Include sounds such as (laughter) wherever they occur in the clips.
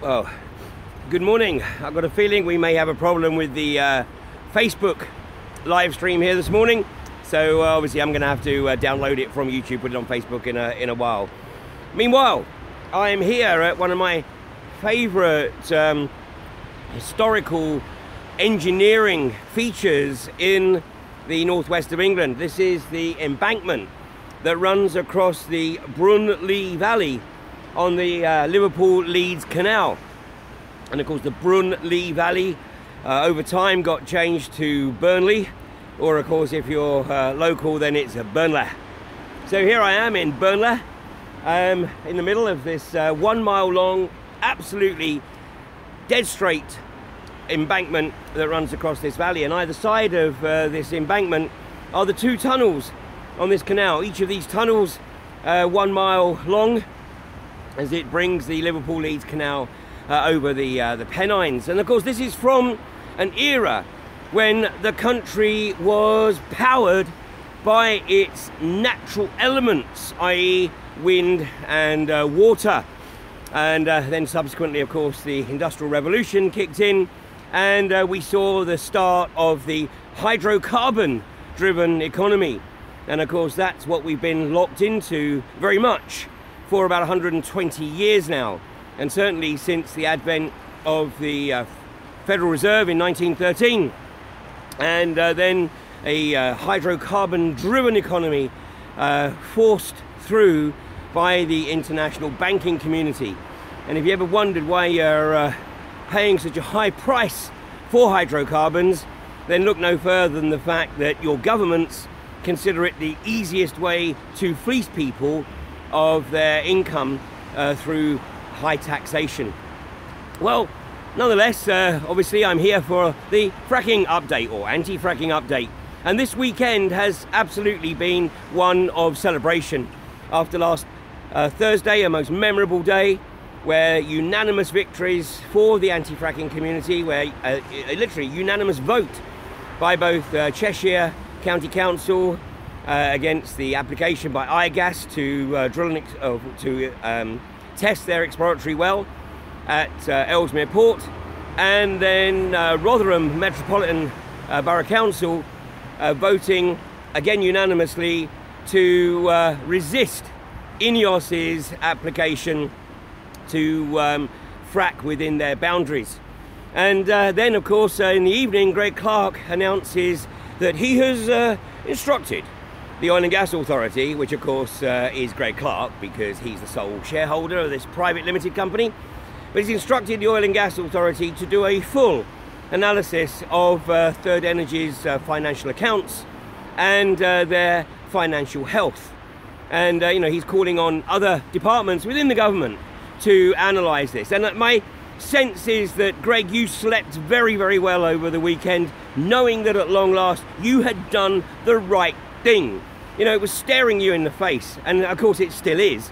Well, good morning. I've got a feeling we may have a problem with the uh, Facebook live stream here this morning. So uh, obviously I'm going to have to uh, download it from YouTube, put it on Facebook in a, in a while. Meanwhile, I am here at one of my favourite um, historical engineering features in the northwest of England. This is the embankment that runs across the Brun-Lee Valley on the uh, Liverpool Leeds Canal. And of course, the Brun-Lee Valley uh, over time got changed to Burnley, or of course, if you're uh, local, then it's a Burnley. So here I am in Burnley, um, in the middle of this uh, one mile long, absolutely dead straight embankment that runs across this valley. And either side of uh, this embankment are the two tunnels on this canal. Each of these tunnels uh, one mile long as it brings the Liverpool Leeds Canal uh, over the, uh, the Pennines. And of course, this is from an era when the country was powered by its natural elements, i.e., wind and uh, water. And uh, then, subsequently, of course, the Industrial Revolution kicked in, and uh, we saw the start of the hydrocarbon driven economy. And of course, that's what we've been locked into very much for about 120 years now, and certainly since the advent of the uh, Federal Reserve in 1913, and uh, then a uh, hydrocarbon driven economy uh, forced through by the international banking community. And if you ever wondered why you're uh, paying such a high price for hydrocarbons, then look no further than the fact that your governments consider it the easiest way to fleece people of their income uh, through high taxation. Well, nonetheless, uh, obviously I'm here for the fracking update or anti-fracking update. And this weekend has absolutely been one of celebration. After last uh, Thursday, a most memorable day, where unanimous victories for the anti-fracking community, where uh, literally unanimous vote by both uh, Cheshire County Council uh, against the application by iGas to uh, drill uh, to um, test their exploratory well at uh, Ellesmere Port, and then uh, Rotherham Metropolitan Borough Council voting again unanimously to resist INEOS's application to um, frack within their boundaries. And then, of course, in the evening, Greg Clark announces that he has instructed the Oil and Gas Authority, which of course uh, is Greg Clark because he's the sole shareholder of this private limited company, but he's instructed the Oil and Gas Authority to do a full analysis of uh, Third Energy's uh, financial accounts and uh, their financial health. And uh, you know he's calling on other departments within the government to analyse this. And my sense is that Greg, you slept very, very well over the weekend, knowing that at long last you had done the right thing you know, it was staring you in the face, and of course it still is.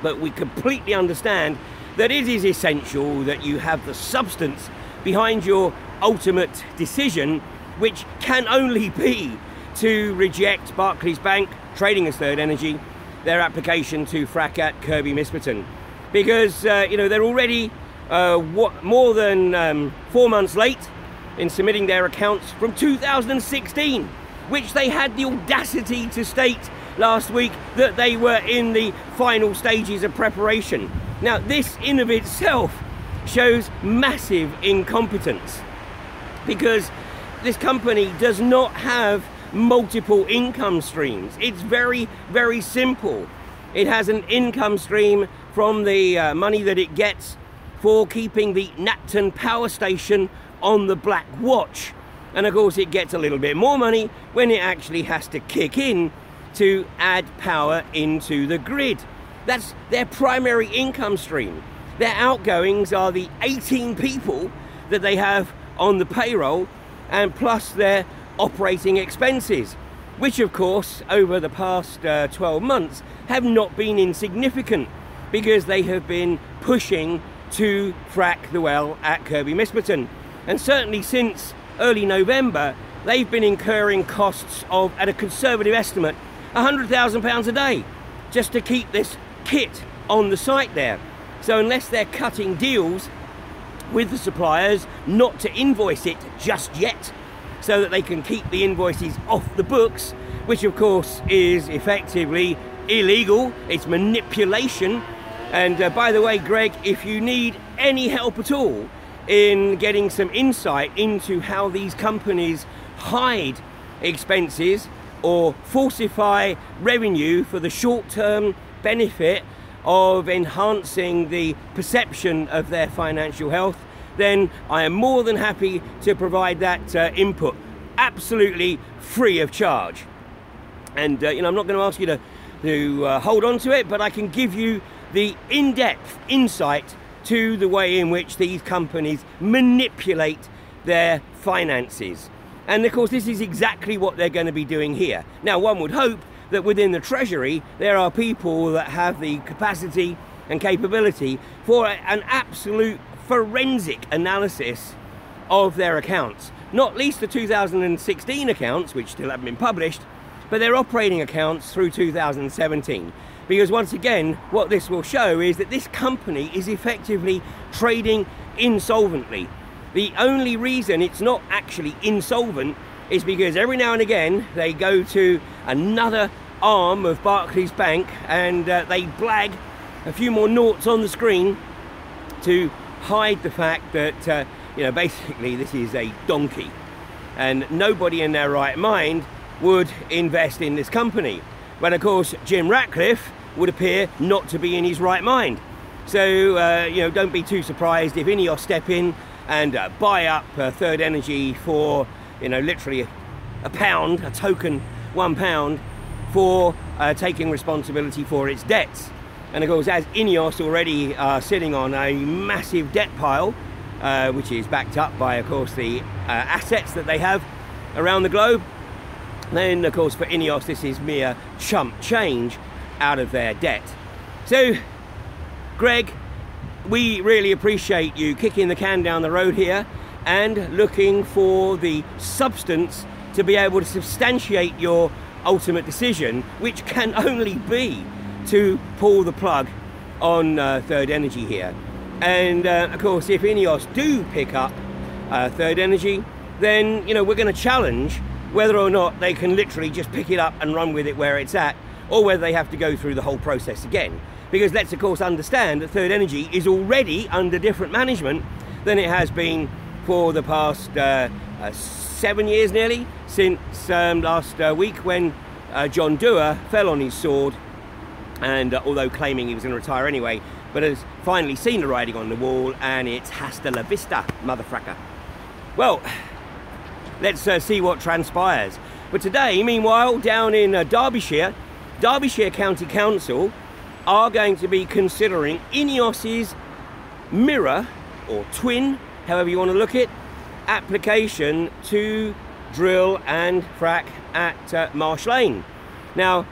But we completely understand that it is essential that you have the substance behind your ultimate decision, which can only be to reject Barclays Bank, trading as Third Energy, their application to frack at Kirby Misperton. Because, uh, you know, they're already uh, what, more than um, four months late in submitting their accounts from 2016 which they had the audacity to state last week that they were in the final stages of preparation. Now, this in of itself shows massive incompetence because this company does not have multiple income streams. It's very, very simple. It has an income stream from the uh, money that it gets for keeping the Knapton power station on the Black Watch and of course it gets a little bit more money when it actually has to kick in to add power into the grid. That's their primary income stream. Their outgoings are the 18 people that they have on the payroll and plus their operating expenses, which of course over the past uh, 12 months have not been insignificant because they have been pushing to frack the well at Kirby Misperton. And certainly since early November, they've been incurring costs of, at a conservative estimate, £100,000 a day just to keep this kit on the site there. So unless they're cutting deals with the suppliers not to invoice it just yet, so that they can keep the invoices off the books, which of course is effectively illegal, it's manipulation. And uh, by the way, Greg, if you need any help at all in getting some insight into how these companies hide expenses or falsify revenue for the short term benefit of enhancing the perception of their financial health, then I am more than happy to provide that uh, input absolutely free of charge. And uh, you know, I'm not going to ask you to, to uh, hold on to it, but I can give you the in depth insight to the way in which these companies manipulate their finances. And of course, this is exactly what they're going to be doing here. Now, one would hope that within the Treasury, there are people that have the capacity and capability for an absolute forensic analysis of their accounts. Not least the 2016 accounts, which still haven't been published, but their operating accounts through 2017. Because once again, what this will show is that this company is effectively trading insolvently. The only reason it's not actually insolvent is because every now and again they go to another arm of Barclays Bank and uh, they blag a few more noughts on the screen to hide the fact that, uh, you know, basically this is a donkey. And nobody in their right mind would invest in this company. But of course, Jim Ratcliffe would appear not to be in his right mind. So, uh, you know, don't be too surprised if Ineos step in and uh, buy up uh, Third Energy for, you know, literally a, a, pound, a token one pound, for uh, taking responsibility for its debts. And of course, as Ineos already are sitting on a massive debt pile, uh, which is backed up by, of course, the uh, assets that they have around the globe, then, of course, for Ineos, this is mere chump change out of their debt. So, Greg, we really appreciate you kicking the can down the road here and looking for the substance to be able to substantiate your ultimate decision, which can (laughs) only be to pull the plug on uh, Third Energy here. And uh, of course, if Ineos do pick up uh, Third Energy, then you know we're going to challenge whether or not they can literally just pick it up and run with it where it's at, or whether they have to go through the whole process again. Because let's of course understand that Third Energy is already under different management than it has been for the past uh, uh, seven years nearly, since um, last uh, week when uh, John Dewar fell on his sword and uh, although claiming he was going to retire anyway, but has finally seen the writing on the wall and it's hasta la vista, motherfucker. Well, let's uh, see what transpires. But today, meanwhile, down in Derbyshire, Derbyshire County Council are going to be considering Ineos's mirror or twin, however you want to look at, application to drill and frack at uh, Marsh Lane. Now,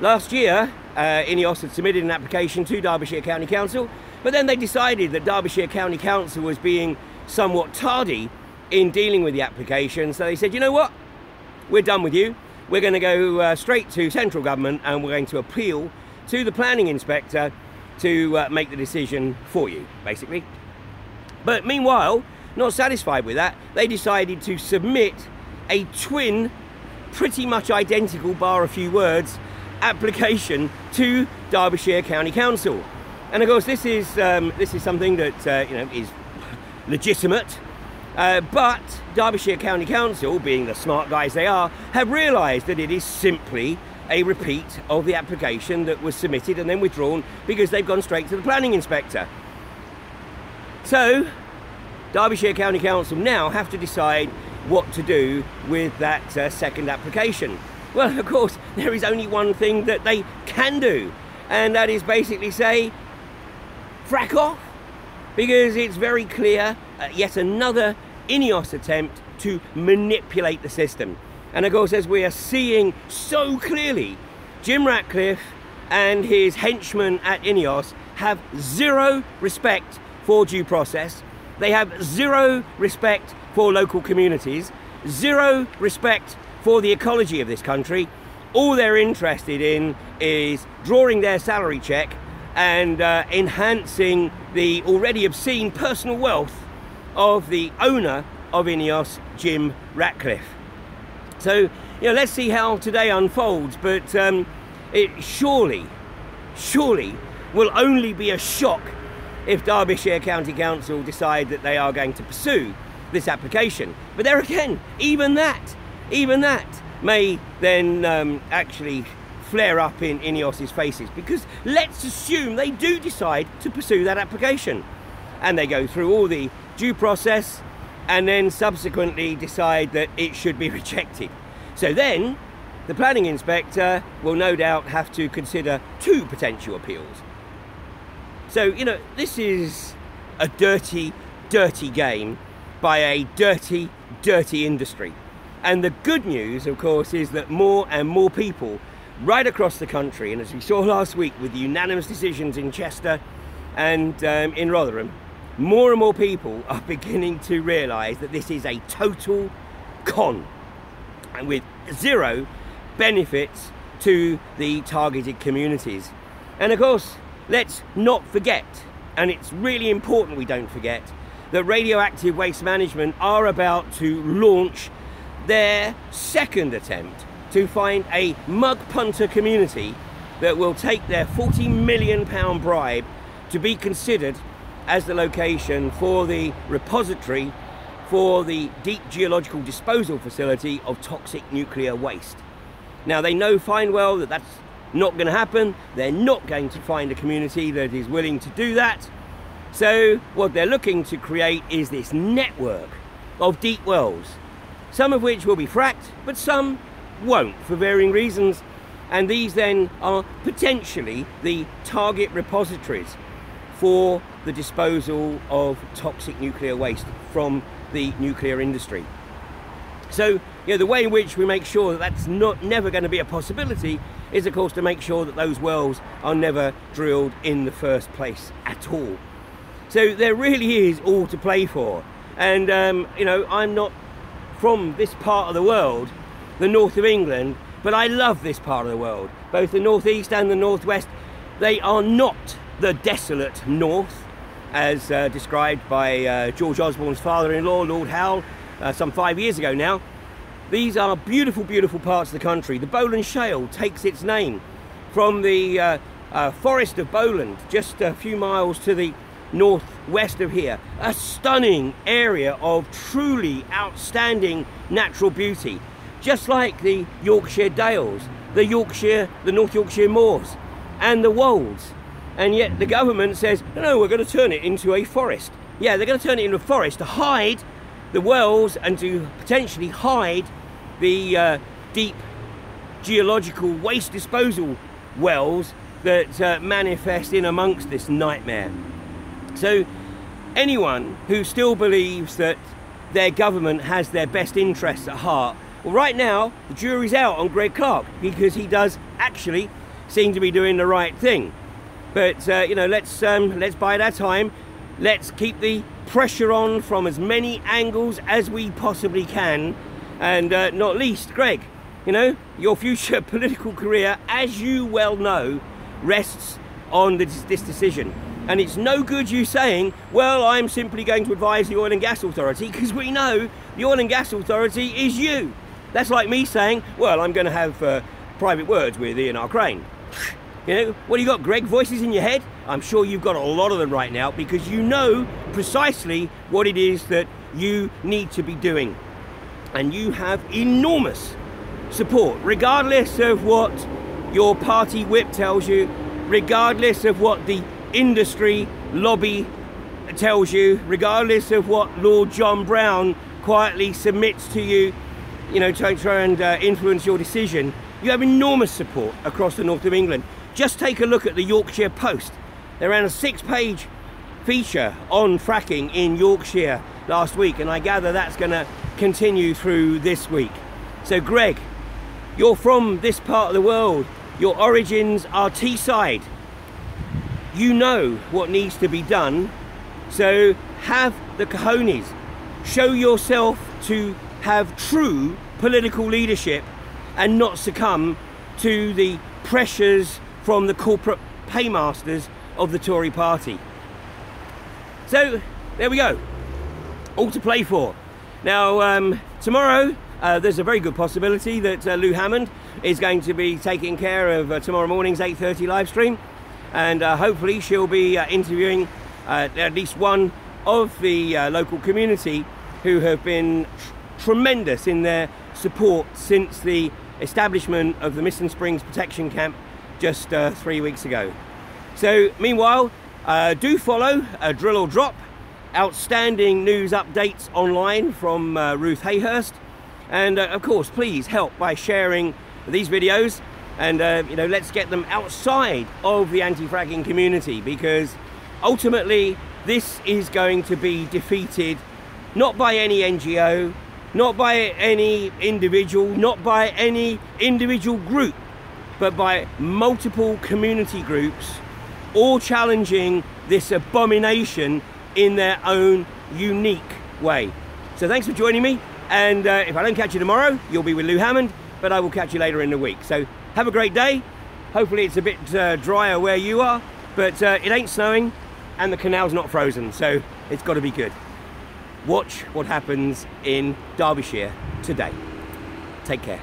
last year, uh, Ineos had submitted an application to Derbyshire County Council, but then they decided that Derbyshire County Council was being somewhat tardy in dealing with the application, so they said, you know what, we're done with you. We're going to go uh, straight to central government and we're going to appeal to the planning inspector to uh, make the decision for you, basically. But meanwhile, not satisfied with that, they decided to submit a twin, pretty much identical, bar a few words, application to Derbyshire County Council. And of course, this is um, this is something that uh, you know is (laughs) legitimate. Uh, but Derbyshire County Council, being the smart guys they are, have realised that it is simply a repeat of the application that was submitted and then withdrawn because they've gone straight to the planning inspector. So, Derbyshire County Council now have to decide what to do with that uh, second application. Well, (laughs) of course, there is only one thing that they can do, and that is basically say, frack off, because it's very clear, uh, yet another Ineos attempt to manipulate the system. And of course, as we are seeing so clearly, Jim Ratcliffe and his henchmen at Ineos have zero respect for due process. They have zero respect for local communities, zero respect for the ecology of this country. All they're interested in is drawing their salary check and uh, enhancing the already obscene personal wealth of the owner of Ineos, Jim Ratcliffe. So, you know, let's see how today unfolds, but um, it surely, surely will only be a shock if Derbyshire County Council decide that they are going to pursue this application. But there again, even that, even that may then um, actually flare up in Ineos's faces because let's assume they do decide to pursue that application and they go through all the due process and then subsequently decide that it should be (laughs) rejected. So then the planning inspector will no doubt have to consider two potential appeals. So, you know, this is a dirty, dirty game by a dirty, dirty industry. And the good news, of course, is that more and more people right across the country, and as we saw (laughs) last week with the unanimous decisions in Chester and um, in Rotherham, more and more people (laughs) are beginning to realise that this is a total con and with zero benefits to the targeted communities. And of course, let's not forget, and it's really important we don't forget, that Radioactive Waste Management are about to launch their second attempt to find a mug punter community that will take their 40 million pound bribe to be considered as the location for the repository for the deep geological disposal facility of toxic nuclear waste. Now they know fine well that that's not going to happen. They're not going to find a community that is willing to do that. So what they're looking to create is this network of deep wells, some of which will be fracked, but some won't for varying reasons. And these then are potentially the target repositories for the disposal of toxic nuclear waste from the nuclear industry. So, you know, the way in which we make sure that that's not never going to be a possibility is, of course, to make sure that those wells are never drilled in the first place at all. So there really is all to play for. And, um, you know, I'm not from this part of the world, the north of England, but I love this part of the world. Both the northeast and the northwest, they are not the desolate north, as uh, described by uh, George Osborne's father-in-law, Lord Howell, uh, some five years ago now. These are beautiful, beautiful parts of the country. The Bowland Shale takes its name from the uh, uh, forest of Bowland, just a few miles to the northwest of here. A stunning area of truly outstanding natural beauty, just like the Yorkshire Dales, the Yorkshire, the North Yorkshire Moors, and the Wolds. And yet the government says, no, we're going to turn it into a forest. Yeah, they're going to turn it into a forest to hide the wells and to potentially hide the uh, deep geological waste disposal wells that uh, manifest in amongst this nightmare. So anyone who still believes that their government has their best interests at heart, well right now the jury's out on Greg Clark because he does actually seem to be doing the right thing. But uh, you know, let's um, let's bide our time. Let's keep the pressure on from as many angles as we possibly can, and uh, not least, Greg. You know, your future (laughs) political career, as you well know, rests on this, this decision. And it's no good you saying, well, I'm simply going to advise the Oil and Gas Authority, because we know the Oil and Gas Authority is you. That's like me saying, well, I'm going to have uh, private words with Ian R. Crane. You know, what do you got, Greg? Voices in your head? I'm sure you've got a lot of them right now because you know precisely what it is that you need to be doing. And you have enormous support, regardless of what your party whip tells you, regardless of what the industry lobby tells you, regardless of what Lord John Browne quietly submits to you, you know, to try and uh, influence your decision, you have enormous support across the north of England. Just take a look at the Yorkshire Post. They ran a six-page feature on fracking in Yorkshire last week, and I gather that's going to continue through this week. So, Greg, you're from this part of the world. Your origins are Teesside you know what needs to be done. So have the cojones. Show yourself to have true political leadership and not succumb to the pressures from the corporate paymasters of the Tory party. So there we go, all to play for. Now um, tomorrow uh, there's a very good possibility that uh, Lou Hammond is going to be taking care of uh, tomorrow morning's 8.30 live stream and uh, hopefully she'll be uh, interviewing uh, at least one of the local community who have been tr tremendous in their support since the establishment of the Misson Springs Protection Camp just three weeks ago. So meanwhile, do follow Drill or Drop, outstanding news updates online from Ruth Hayhurst. And uh, of course please help by sharing these videos. And uh, you know let's get them outside of the anti-fracking community because ultimately this is going to be defeated not by any NGO not by any individual not by any individual group but by multiple community groups all challenging this abomination in their own unique way so thanks for joining me and uh, if I don't catch you tomorrow, you'll be with Lou Hammond, but I will catch you later in the week. So have a great day. Hopefully it's a bit uh, drier where you are, but uh, it ain't snowing and the canal's not frozen, so it's got to be good. Watch what happens in Derbyshire today. Take care.